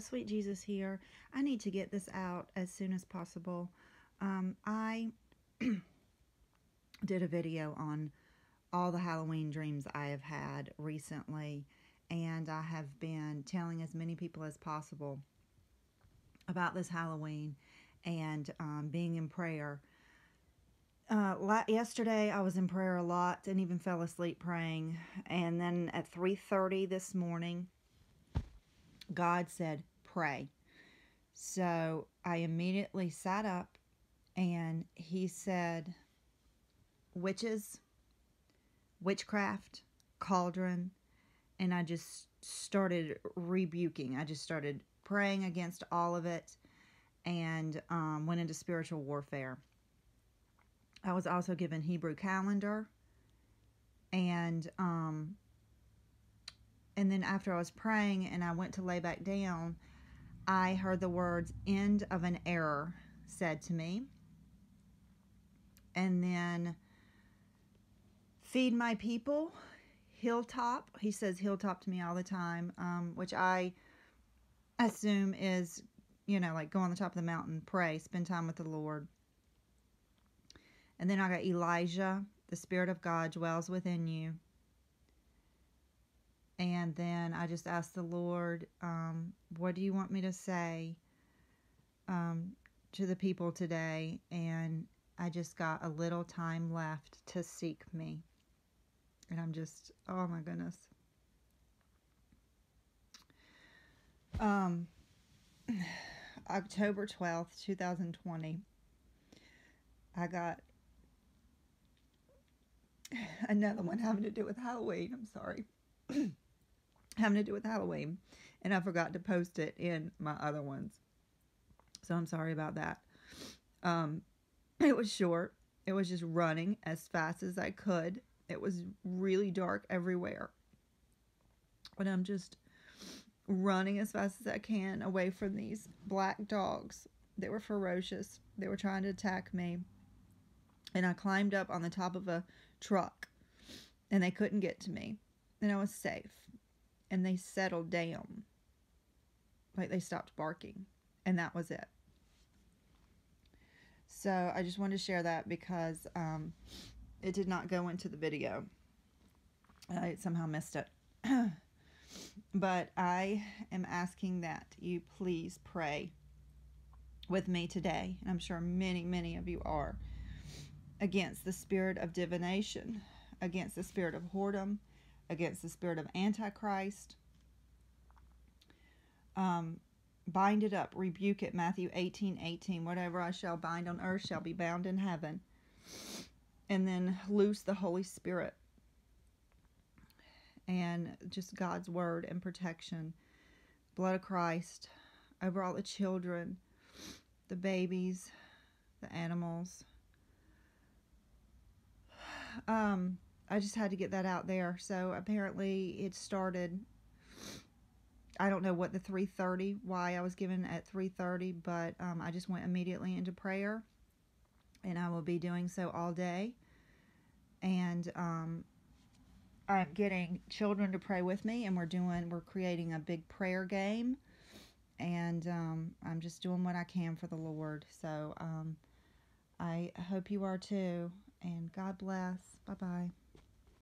Sweet Jesus here. I need to get this out as soon as possible. Um, I did a video on all the Halloween dreams I have had recently, and I have been telling as many people as possible about this Halloween and um, being in prayer. Uh, yesterday I was in prayer a lot and even fell asleep praying, and then at 3:30 this morning God said, pray. So I immediately sat up and he said, witches, witchcraft, cauldron, and I just started rebuking. I just started praying against all of it and um, went into spiritual warfare. I was also given Hebrew calendar and um, and then after I was praying and I went to lay back down, I heard the words end of an error said to me. And then feed my people, hilltop. He says hilltop to me all the time, um, which I assume is, you know, like go on the top of the mountain, pray, spend time with the Lord. And then I got Elijah, the Spirit of God dwells within you. And then I just asked the Lord, um, what do you want me to say um, to the people today? And I just got a little time left to seek me. And I'm just, oh my goodness. Um, October 12th, 2020, I got another one having to do with Halloween. I'm sorry. having to do with Halloween, and I forgot to post it in my other ones. So I'm sorry about that. Um, it was short. It was just running as fast as I could. It was really dark everywhere. But I'm just running as fast as I can away from these black dogs. They were ferocious. They were trying to attack me. And I climbed up on the top of a truck and they couldn't get to me. And I was safe and they settled down. Like they stopped barking, and that was it. So I just wanted to share that because um, it did not go into the video. I somehow missed it. but I am asking that you please pray with me today. And I'm sure many, many of you are against the spirit of divination, against the spirit of whoredom, against the spirit of Antichrist. Um, bind it up, rebuke it. Matthew 18 18. Whatever I shall bind on earth shall be bound in heaven. And then loose the Holy Spirit and just God's word and protection. Blood of Christ over all the children, the babies, the animals. Um, I just had to get that out there. So apparently it started I don't know what the 3:30 why I was given at 3:30, but um, I just went immediately into prayer, and I will be doing so all day. And um, I'm getting children to pray with me, and we're doing we're creating a big prayer game, and um, I'm just doing what I can for the Lord. So um, I hope you are too, and God bless. Bye bye.